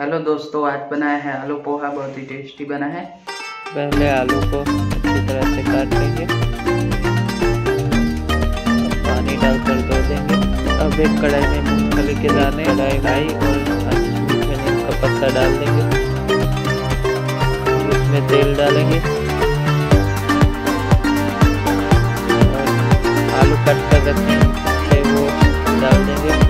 Hello दोस्तों, आज बनाया है आलू पोहा, बहुत ही टेस्टी बना है। पहले आलू को अच्छी तरह से काट लेंगे। पानी डालकर धो देंगे। अब एक कढ़ाई में मूंगफली के दाने, कढ़ाई भाई और नीम का पत्ता डाल देंगे। इसमें तेल डालेंगे। आलू कट कर रखे वो डाल देंगे।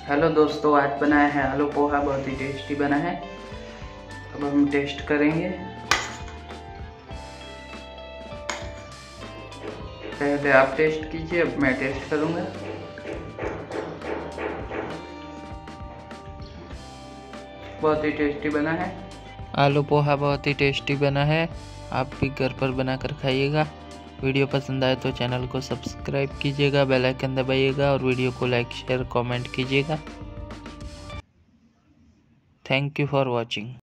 हेलो दोस्तों, आज बनाया है आलू पोहा, बहुत ही टेस्टी बना है। अब हम टेस्ट करेंगे। पहले आप टेस्ट कीजिए, अब मैं टेस्ट करूँगा। बहुत ही टेस्टी बना है। आलू पोहा बहुत ही टेस्टी बना है। आप भी घर पर बनाकर खाइएगा। वीडियो पसंद आए तो चैनल को सब्सक्राइब कीजिएगा, बेल आइकन दबाइएगा और वीडियो को लाइक, शेयर, कमेंट कीजिएगा। Thank you for watching